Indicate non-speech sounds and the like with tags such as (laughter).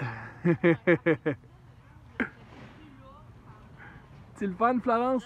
(laughs) C'est le fun, Florence?